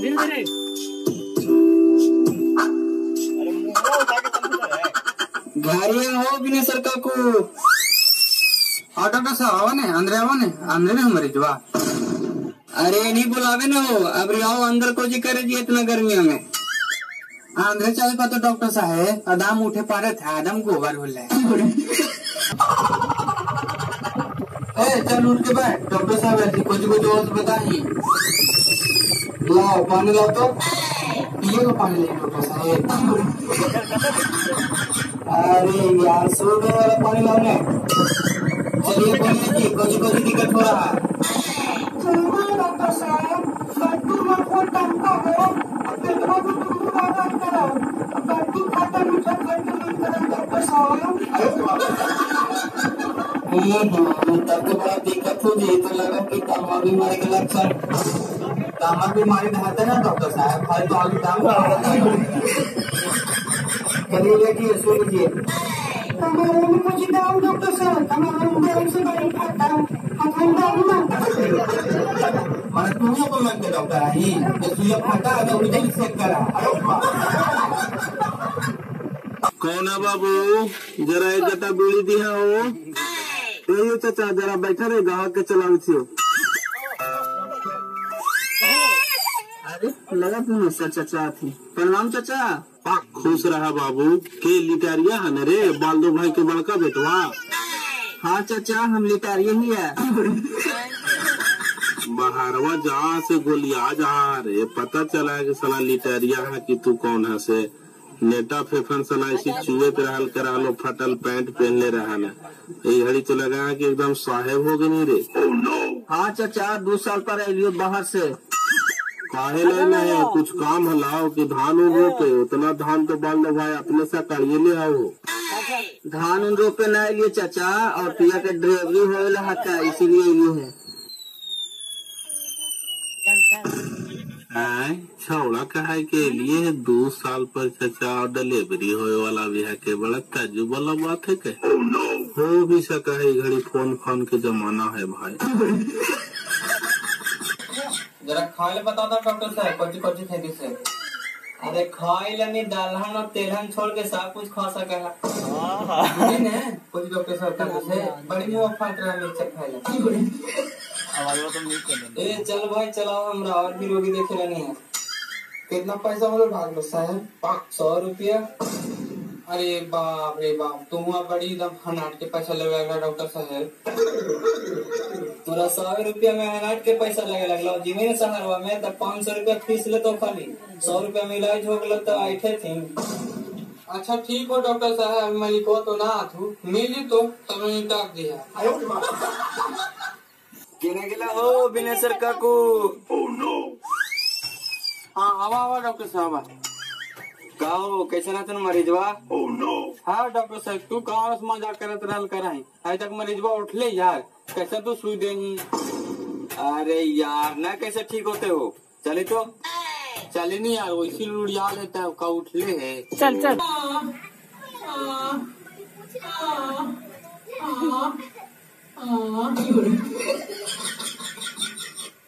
धीरे धीरे अरे मुँह उठा के समझ है। गाड़िया हो बिना सर काकू हाँ डॉक्टर साहब आवा ने अंदर आवा ने अंदर ने हमारी जुआ अरे नहीं बुलावे ना हो अब आओ अंदर को जी करे जी इतना गर्मियों में। अंदर चल पा तो डॉक्टर साहब आदम उठे पारे थे आदम गोबर हो ले ए चल उठ के बैठ डॉक्टर साहब ऐसी कुछ कुछ और बताइए। लाओ पानी लाओ तो पिए को पानी ले साहब अरे यार सौ वाला पानी लाओ ने चलिए बोलिए जी कुछ कुछ दिक्कत हो रहा है तब तो बड़ा दिक्कत हो जी तो लगा कि तामा बीमारी के लक्षण बीमारी ना डॉक्टर साहब। भाई तो आगे काम चलिए लेकिए सो लीजिए हमारे में कुछ दाम डॉक्टर साहब। हमारे मुंबई से बड़ी खाता तुम्हें को डॉक्टर आई तो सुइया फटा तो उधर करा। कौन है बाबू? जरा एक गटा बीड़ी दिया हो। चाचा जरा बैठा रहे गाहक के चलावी थी। अरे लगा तुम सर चाचा थी। प्रणाम चाचा। पाक खुश रहा बाबू। के लिटारिया है न रे? बालदो भाई के बड़का बेटवा। हाँ चाचा हम लिटारिया ही है। बहारवा जहाँ से गोलिया जहाँ रे। पता चला है कि साला लिटारिया है कि तू कौन है से। नेटा फेफन सला इसी चुए पे रहल कर रहलो फटल पैंट पहनले रहल ये घड़ी तो लगा है कि एकदम साहेब हो गई रे। हाँ चाचा दो साल पर अलियो बाहर से। काहे ले नहीं कुछ काम हलाओ कि धान उन रोपे उतना धान तो बाल लो भाई अपने से करिए ले आओ। धान उन रोपे न लिए चाचा और पिया के ड्राइवरी हो था इसीलिए ये है। छौड़ा कहा के लिए दो साल पर चचा और डिलीवरी होए वाला भी है के बड़ा ताजुब वाला बात है के। हो भी सका है घड़ी फ़ोन फ़ोन के जमाना है भाई। जरा खाए बता दो डॉक्टर साहब। कौची कौची थे किसे अरे खाए ले नहीं दालहन और तेलहन छोड़ के सब कुछ खा सके है। ने कुछ डॉक्टर साहब का से बड़ी मुँह फाट रहा मिर्च खाए ले हमारे को तो नहीं करने ए चल भाई चलाओ हमरा और भी रोगी देखे रहनी है। कितना पैसा बोलो डॉक्टर साहब? सौ रुपया। अरे बाप रे बाप तुम बड़ी एकदम हनाट के पैसा लगे लगेगा डॉक्टर साहब। तोरा सौ रुपया में हनाट के पैसा लगे लगलो जिमे शहरवा में तो पाँच सौ रुपया फ़ीस ले तो खाली। सौ रुपया में इलाज हो गलो तो ऐठे थी। अच्छा ठीक हो डॉक्टर साहब मैं लिखो तो ना आथू। मिली तो तब टाक दिया। केने गेला हो बिनेसर काकू। हाँ आवा आवा डॉक्टर साहब का हो कैसे ना तुम मरीजवा? हाँ डॉक्टर साहब तू कहाँ से मज़ाक करत रहल कराई अभी तक मरीजवा उठले यार कैसे तू सुई देही अरे यार ना कैसे ठीक होते हो? चले तो। चले नहीं यार वैसी लुड़िया लेता है का उठले है? चल चल।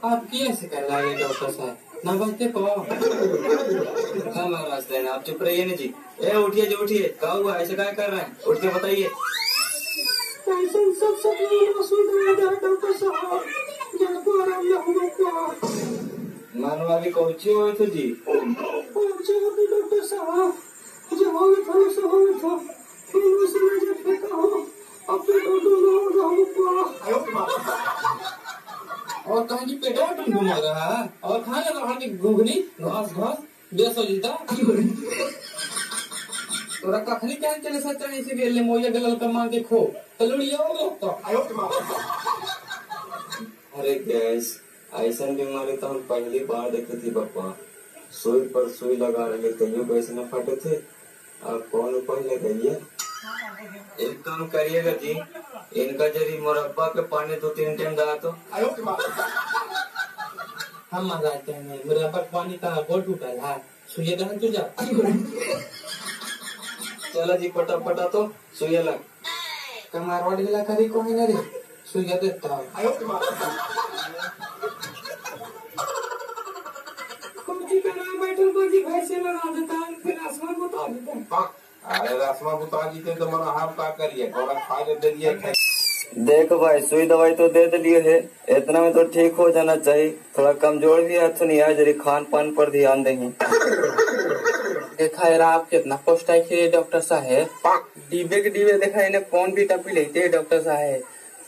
आप कैसे कर रहा है डॉक्टर साहब? ना बचते को हम रास्ते हैं आप चुप रहिए ना जी ए उठिए जी उठिए क्या हुआ ऐसे क्या कर रहे हैं उठ के बताइए हैं ना मानवा भी कौची हुए थे जी पहुँचे अभी डॉक्टर साहब जो हो गया था सो हो था फिर उसे ले जा फेंका हो अब तो डॉक्टर लोग हमको और कहीं की पेटा तुम घुमा रहा है? और खाने रहा की घुगनी घास घास बेस हो जीता तोरा कखनी क्या चले सच्चा इसे के ले मोया गलल का मांग के खो। तो लुड़िया हो गया तो अरे गैस ऐसा बीमारी तो हम पहली बार देखे थे पापा सुई पर सुई लगा रहे तैयो कैसे न फटे थे। आप कौन उपाय लगाइए एक काम करिएगा जी इनका जरी मुरब्बा के पानी दो तीन टाइम डाला तो हम मजाते हैं मेरा पर पानी का बोट उठा है। सुइया दहन तुझा चला जी पटा पटा तो सुई लग कमारवाड़ गिला करी को है ना रे? सुइया देता कुछ पे ना बैठल बाजी भैंसे लगा देता है फिर आसमान बता देता है। अरे रसमा बुता जीते तो मना हम का करिए थोड़ा खाए ले दे दिए देख भाई सुई दवाई तो दे दिए है। इतना में तो ठीक हो जाना चाहिए। थोड़ा कमज़ोर भी है तो नहीं है जरी खान पान पर ध्यान दें देखा है आप कितना पोस्टाई खेले डॉक्टर साहब? डिब्बे के डिब्बे देखा इन्हें कौन भी टपी लेते हैं डॉक्टर साहब?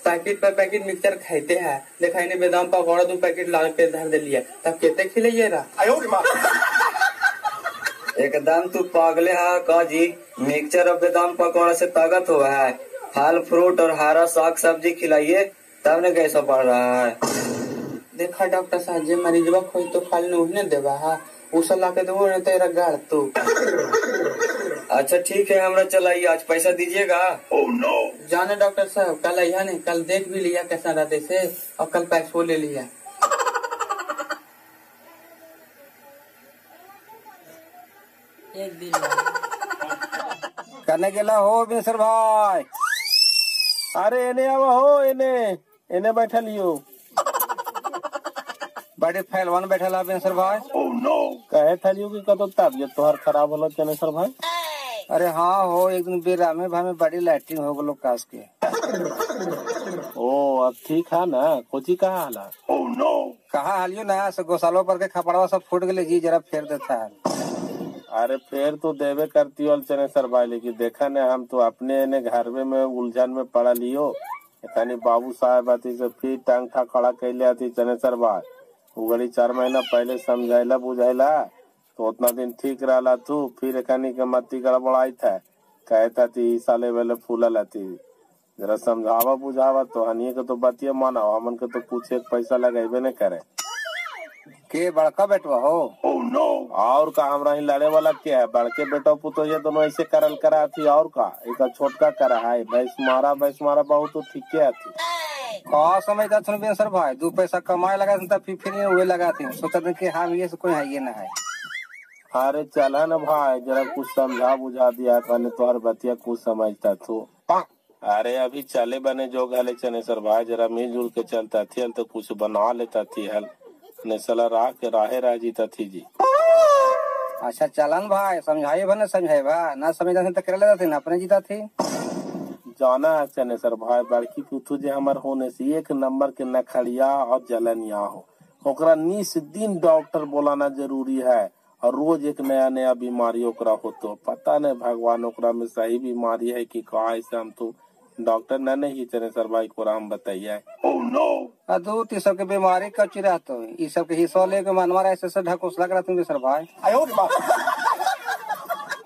पैकेट पर पैकेट मिक्सचर खाते हैं। देखा इन्हें बेदाम पकौड़ा दो पैकेट लाल के धर दे लिया तब कितने खिलाइए रहा एकदम तू पागले है का जी मिक्सचर और बादाम पकौड़ा से ताकत हुआ है। फल फ्रूट और हरा साग सब्ज़ी खिलाइए तब न कैसा पड़ रहा है? देखा डॉक्टर साहब जे मरीजवा खोई तो खाली उन्हें ने देवा है। उसे ला के नहीं तेरा गाड़ तू। अच्छा ठीक है हमरा चलाइए आज पैसा दीजिएगा। जाने डॉक्टर साहब कल आइया नहीं कल देख भी लिया कैसा रहते से और कल पैसो ले लिया। एक दिन करने गेला हो बेसर भाई। अरे एने आवा हो एने एने बैठल लियो बड़े फैलवान बैठल है बेसर भाई। कहे था लियो कि कतो तबियत तोहर खराब होलो चनेसर भाई। अरे हाँ हो एक दिन बेरा में भाई में बड़ी लैट्रिन हो गलो कास के। ओ अब ठीक है ना कोची कहा हाला कहा हालियो ना से गोसालो पर के खपड़वा सब फूट गले जी जरा फेर देता है। अरे फेर तो देवे करती और चने सर भाई लेकिन देखा ने हम तो अपने ने घर में उलझन में पड़ा लियो। यानी बाबू साहब आती से फिर टांग ठा खड़ा कैले आती, चने सर भाई उगड़ी चार महीना पहले समझाइला, बुझाइला तो उतना दिन ठीक रहला तू, फिर एकानी के मत्ती गड़बड़ाई था कहता थी साले वेले फूला लाती जरा समझावा बुझावा तो हनिए के तो बतिया माना हमन के तो पूछे के पैसा लगेबे न करे। के बड़का बेटवा हो। Oh, no. और का हमरा ही लड़े वाला क्या है? बड़के बेटा पुतो ये दोनों ऐसे करल करा थी और का? एक छोटका करा है। भैंस मारा भैंस मारा बहुत तो ठीक है थी। कहा समय था सुन सर भाई? दो पैसा कमाए लगा था फिर फिर हुए लगा थी। सोचा था कि हम ये से कोई है ये ना है। अरे चला ना भाई जरा कुछ समझा बुझा दिया कहने तोहर बतिया कुछ समझता तू। अरे अभी चले बने जो गले चने सर भाई जरा मिलजुल के चलता थी हल तो कुछ बना लेता थी हल। ने सला राह के राहे रह जीता थी जी। अच्छा चलन भाई समझाइए भा ना समझाए भा ना समझता थी तो कर लेता ना अपने जीता थी। जाना है चने सर भाई बड़की पुथू जे हमर होने से एक नंबर के नखड़िया और जलनिया हो। ओकरा निस दिन डॉक्टर बोलाना ज़रूरी है और रोज एक नया नया बीमारी ओकरा हो तो पता नहीं भगवान ओकरा में सही बीमारी है कि का ऐसे हम तो डॉक्टर न नहीं चने सर भाई को हम बताइए। अदूत ई सब के बीमारी कच्ची रहतो ई सब के हिस्सा लेके मनवा ऐसे से ढकोसला करा तुम सर भाई?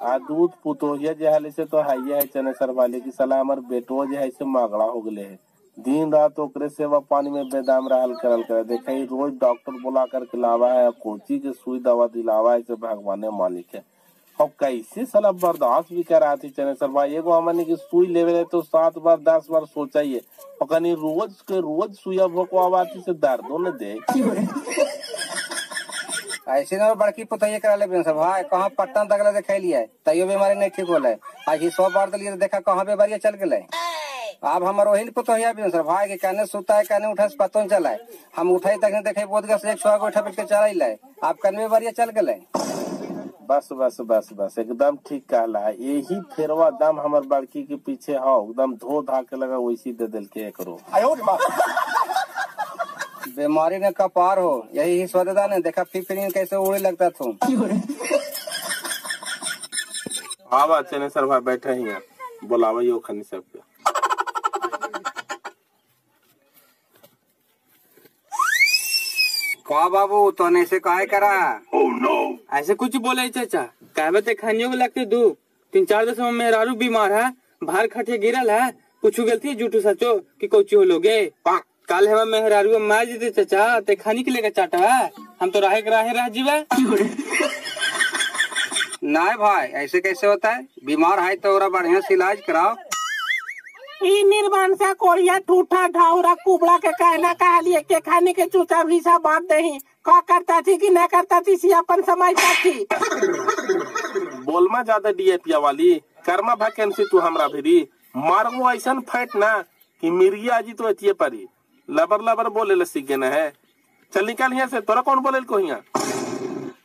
आ दूध पुतोहिया जे है से तो है है चने सर वाले की सलाह हमर बेटो जो है से मागड़ा हो गए है। दिन रात ओकरे सेवा पानी में बेदाम रहल करल करे देखे रोज डॉक्टर बुला कर के लावा है कोची के सुई दवा दिलावा है से भगवान मालिक है। अब कैसे साला बर्दाश्त भी कर थी चने सर भाई एगो हमने की सुई लेवे रहे तो सात बार, दस बार सोचाइए और कनी रोज के रोज सुइया भोकवा से दर्दो न दे। ऐसे ना बड़की पुतैया करा ले सर भाई कहाँ पट्टन तक ले दिखाई लिया तैयो बीमारी नहीं ठीक होले आज ही सौ बार दिलिए देखा कहाँ बीमारियाँ चल गए अब हमार वही पुतहिया भी सर भाई के कहने सुता है, कहने उठा पतो चला हम उठाई तक देखे, बोध गए एक सौ उठा बैठ के चला आप कहने बीमारियाँ चल गए बस बस बस बस। एकदम ठीक कहला। है यही फेरवा दम हमर बड़की के पीछे हो। एकदम धो धा के लगा वैसी दे दिल के करो बीमारी ने कपार हो? यही स्वदता ने देखा फिर फिर कैसे उड़े लगता था हाँ बात चने सर भाई बैठे ही हैं। बुलावा यो खनी सबके। का बाबू तो ऐसे काहे करा। ऐसे कुछ बोले चाचा? कहबे ते खानियों को लगते दू। तीन चार दस में मेहरारू बीमार है बाहर खटिया गिरल है। कुछ गलती है झूठू सचो कि कोची हो लोगे? कल हम मेहरारू मार जीते चाचा। ते खानी के लेकर चाटा है? हम तो राहे राहे रह जीवे। ना भाई ऐसे कैसे होता है? बीमार है तो बढ़िया से इलाज कराओ। ई निर्माण से कोरिया ठूठा ढाउरा कुबड़ा के कहना कहा लिए के खाने के चूचा भीसा बांट दही। का करता थी कि न करता थी सी अपन समझता थी। बोलमा ज़्यादा डीएपिया वाली कर्मा वैकेंसी तू हमरा भिरी। मारगो ऐसा फैट ना कि मिर्गिया जी तो एतिये परी। लबर लबर बोले ल सीख गए है। चल निकाल यहाँ से तोरा कौन बोले को यहाँ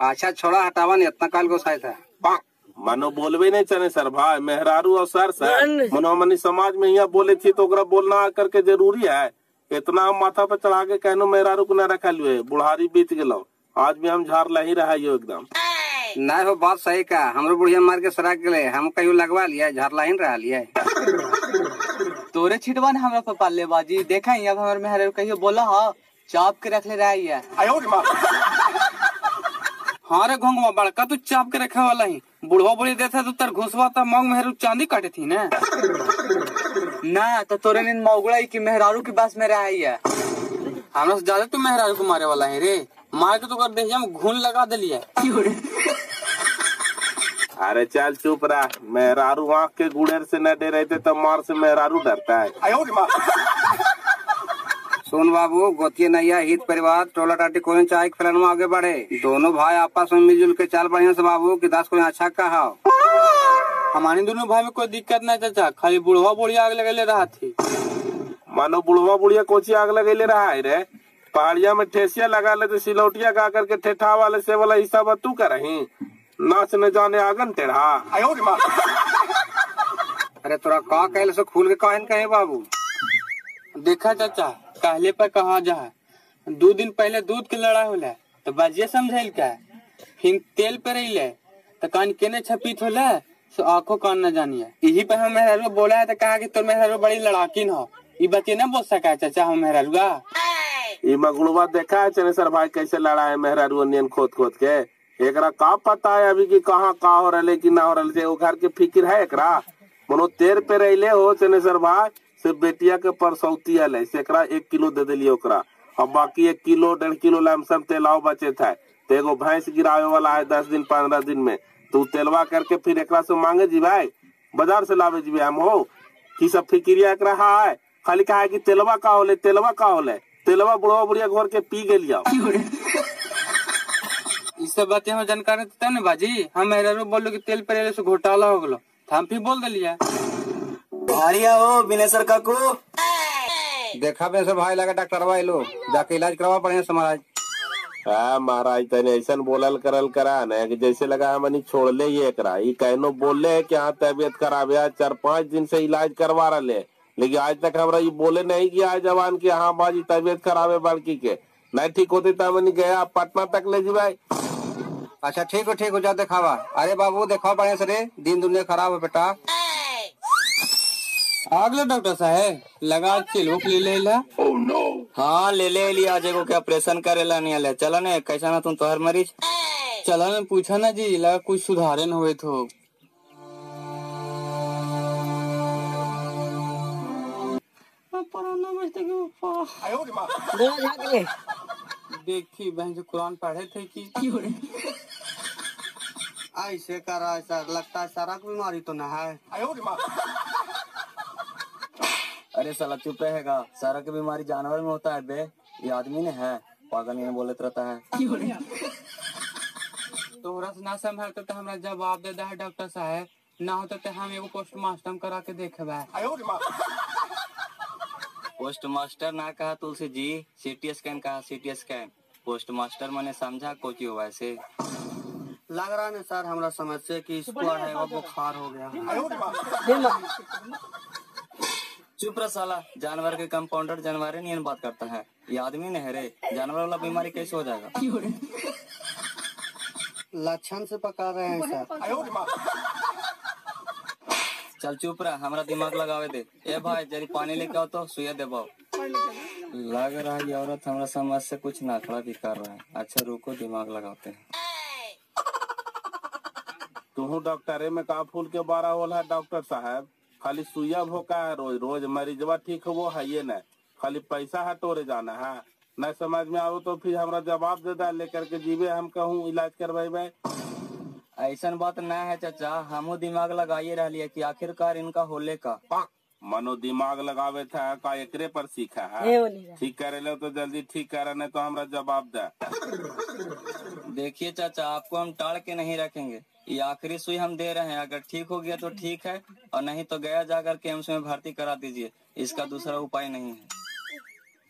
अच्छा छोड़ा हटावा नहीं इतना काल को गोसाई था मानो बोलबे नहीं चने सर भाई मेहरारू और सर सर। मनोमनी समाज में यहाँ बोले थी तो ओकरा बोलना करके ज़रूरी है। इतना हम माथा पे चढ़ा के कहनो मेहरारू को न रखा लियो बुढ़ारी बीत गेलो। आज भी हम झाड़ ही रहा यो एकदम। नहीं हो बात सही का हमरो बुढ़िया मार के सराक गए हम कहीं लगवा लिया झारला ही रहा लिया। तोरे छिटवा ने हमरा पे पाले बाजी देखा अब हमारे मेहर कहियो बोला हा चाप के रख ले रहा है हाँ रे घोंगवा बड़का तू चाप के रखे वाला ही। बुढ़वा बुढ़ी देते तो तर घुसवा था मांग मेहरू चांदी काटे थी ना? ना तो तोरे नींद मौगड़ा की मेहरारू के पास में रहा है। हमरा से ज़्यादा तू मेहरारू को मारे वाला है रे। मार के तो कर दे हम घून लगा दिलिए। अरे चल चुप रहा। मेहरारू आँख के गुड़ेर से न डरे थे तब मार से मेहरारू डरता है। सुन बाबू गोतिये नैया हित परिवार टोला टाटी को चाहे फिलन में आगे बढ़े। दोनों भाई आपस में मिलजुल के चाल बढ़िया से बाबू कि दास कोई अच्छा कहा हमारे दोनों भाई में कोई दिक्कत नहीं चाचा खाली बुढ़वा बुढ़िया आग लगे रहा थी मानो बुढ़वा बुढ़िया कोची आग लगे ले रहा है रे? पहाड़िया में ठेसिया लगा ले तो सिलौटिया गा करके ठेठा वाले से वाला हिसाब तू करही नाच न जाने आगन टेढ़ा। अरे तोरा का कहल से खुल के कहन कहे बाबू? देखा चाचा कहले पर कहा जा, दो दिन पहले दूध के लड़ाई होला तो बाजिए समझल क्या? फिर तेल पे रही तो कान केने छपीत होला, सो आँखों कान न जानिए यही पे हम मेहरारू बोला है तो कहा कि तोर मेहरारू बड़ी लड़ाकिन हो। ये बच्चे न बोल सका है, चाचा, हम मेहरारूगा ये मगलुआ देखा है चनेसर भाई कैसे लड़ा है मेहरारू नियन खोद खोद के? एकरा का पता है अभी की कहाँ का हो रहा कि ना हो रहा है वो घर के फ़िक्र है एकरा? मनो तेर पे रहे हो चनेसर भाई। से बेटिया के परसौती आले से एक किलो दे ओकरा। अब बाकी एक किलो, डेढ़ किलो लमसम तेलाव बचे था तो एगो भैंस गिरावे वाला है दस दिन, पंद्रह दिन में। तू तेलवा करके फिर एक से मांगे जी भाई, बाज़ार से लावे जी हम हो, की सब फिक्रिया एकरा है खाली कहा है कि तेलवा का होले, तेलवा का होले। तेलवा बुढ़वा बुढ़िया घर के पी गेलिया इस सब बातें हम जानकारी बाजी। हम बोलो कि तेल पे से घोटाला हो गलो। तो हम फिर बोल दिलिया भारिया हो बिनेसर काकू। देखा बे से भाई लगा डॉक्टर भाई लो जाके इलाज करवा से महाराज। हाँ महाराज तने ऐसा बोलल करल करा न जैसे लगा हमनी छोड़ ले ये एकरा। ये कहनो बोले है कि हाँ तबियत खराब है चार पाँच दिन से इलाज करवा रहे लेकिन आज तक हमरा ये बोले नहीं कि आज जवान की हाँ बाजी तबियत खराब है बड़की के। नहीं ठीक होते तो हमनी गया पटना तक ले जी भाई। अच्छा ठीक हो ठीक हो जा दिखावा। अरे बाबू देखा बढ़िया से रे। दिन दुनिया खराब है बेटा। आगले डॉक्टर साहब। लगा चिलो ले ले। ला हाँ ले ले लिया आज के ऑपरेशन करेला नहीं आले। चला ने कैसा ना तुम तोहर मरीज़। चला ने पूछा ना जी लगा कुछ सुधारे न हुए तो। देखी बहन जो कुरान पढ़े थे कि ऐसे करा ऐसा लगता है सारा बीमारी तो ना है। अरे साला चुप रहेगा सारा की बीमारी जानवर में होता है बे ये आदमी ने है पागल नहीं बोलत रहता है तोहरा से ना संभलते तो हमरा जवाब दे दे है डॉक्टर साहब ना होते तो हम एगो पोस्टमास्टम करा के देखेबे पोस्ट मास्टर ना कहा तुलसी जी सीटी स्कैन कहा सीटी स्कैन पोस्ट मास्टर मैंने समझा कोची हुआ ऐसे लग रहा है सर हमारा समझ से कि इसको है वो बुखार हो गया चुप रहा साला जानवर के कंपाउंडर जानवर नहीं बात करता है। ये आदमी ने है रे जानवर वाला बीमारी कैसे हो जाएगा? लक्षण से पका रहे हैं सर। चल चुप रहा हमारा दिमाग लगावे दे। ए भाई जरी पानी लेके आओ तो सुइया दे बाओ लग रहा है ये औरत हमारा समाज से कुछ नाखड़ा भी कर रहा है। अच्छा रुको दिमाग लगाते हैं। तू डॉक्टरे में का फूल के बारह होला डॉक्टर साहब? खाली सुइया भोका है रोज रोज मरीजवा ठीक वो है ये न। खाली पैसा हटोरे जाना है। न समझ में आओ तो फिर हमारा जवाब दे दा लेकर के जीवे हम कहूँ इलाज करवाए ऐसा बात न है चाचा। हमू दिमाग लगाइए रहिए कि आखिरकार इनका होले का। मनो दिमाग लगावे था का एकरे पर सीखा है। ठीक करे लो तो जल्दी ठीक करे नहीं तो हमारा जवाब दे। देखिए चाचा आपको हम टाल के नहीं रखेंगे। ये आखिरी सुई हम दे रहे हैं। अगर ठीक हो गया तो ठीक है, और नहीं तो गया जाकर के एम्स में भर्ती करा दीजिए। इसका दूसरा उपाय नहीं है।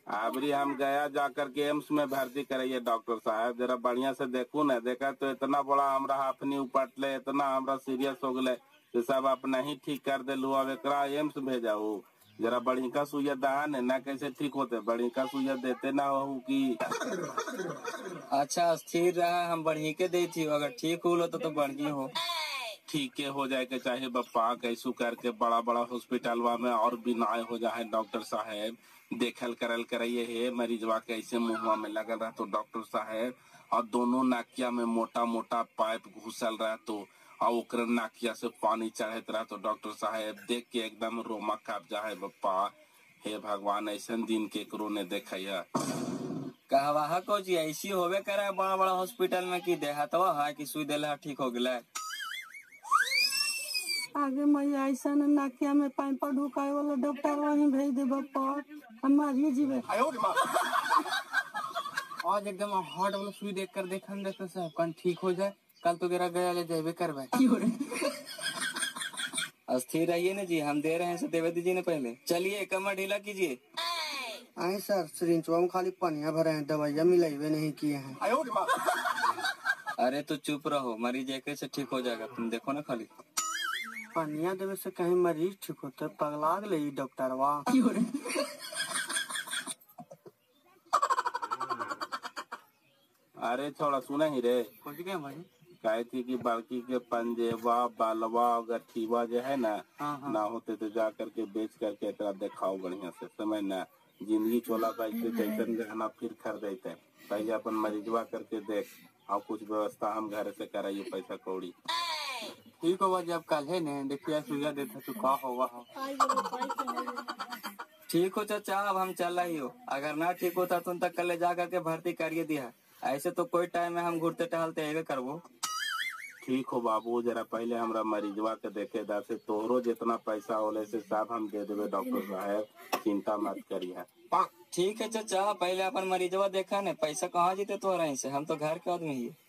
अबरी हम गया जाकर के एम्स में भर्ती कराइए डॉक्टर साहब। जरा बढ़िया से देखू न, देखा तो इतना बड़ा हमरा हाफनी उपटले, इतना हमारा सीरियस हो गए कि सब अपना ही ठीक कर दिलू, अब एक एम्स भेजाऊ। जरा बढ़िया सुइया दहा ने ना कैसे ठीक होते बढ़िया सुइया देते ना हो कि अच्छा स्थिर रहा हम बढ़ी के दी थी अगर ठीक हो तो, तो बढ़िया हो ठीक हो जाए के चाहे बप्पा कैसू करके बड़ा बड़ा हॉस्पिटलवा में और बिनाय हो जाए डॉक्टर साहब देखल करल कराइए हे मरीजवा कैसे मुंहवा में लगल रहा तो डॉक्टर साहब और दोनों नाकिया में मोटा मोटा पाइप घुसल रहा तो ओकर नाकिया से पानी चढ़त रहा तो डॉक्टर साहब देख के एकदम रोमा काप जाए बप्पा। हे भगवान ऐसा दिन के करो ने देखा कहवा को जी ऐसी होवे करे बड़ा बड़ा हॉस्पिटल में की देहातवा है कि सुई देला ठीक हो गया आगे मैया ऐसा नाकिया में पाइप ढुकाए वाला डॉक्टर वहीं भेज दे बप्पा। हम मारिए जीवे। आज एकदम हार्ड वाला सुई देख कर देखन देखते सब कल ठीक हो जाए। कल तो गेरा गया ले जाए करवाए अस्थिर रहिए ना जी हम दे रहे हैं से देवे दीजिए ना पहले। चलिए कमर ढीला कीजिए। आए सर सिरिंचवा में खाली पनिया भरे हैं दवाइयाँ मिलाइवे नहीं किए हैं। अरे तो चुप रहो मरीज़ एक से ठीक हो जाएगा तुम देखो ना खाली। पनिया देवे से कहीं मरीज़ ठीक होते पगला गले ई डॉक्टरवा अरे छोड़ा सुना ही रे। कुछ क्या भाई कहे थी कि बाकी के पंजेवा बालवा गठीवा जो है ना हाँ, हाँ। ना होते तो जा करके बेच करके एकरा दिखाओ बढ़िया से। समझ ना? ज़िंदगी चोला बैठते जैसन गहना फिर खरीदते पहले अपन मरीजवा करके देख और कुछ व्यवस्था हम घर से कराइए पैसा कौड़ी। ठीक होगा जब कल है ने देखिए सुइया देता तो का होगा। ठीक हो चाचा अब हम चल रही हो। अगर ना ठीक होता तुम तक कल जा करके भर्ती करिए दिया। ऐसे तो कोई टाइम में हम घूरते टहलते करबो। ठीक हो बाबू, जरा पहले हमरा मरीजवा के देखे दा से तोहरो जितना पैसा होले से साहब हम दे देवे डॉक्टर साहब, चिंता मत करिए ठीक है चाचा, पहले अपन मरीजवा देखा ने, पैसा कहाँ जीते तो रहे से हम तो घर के आदमी है।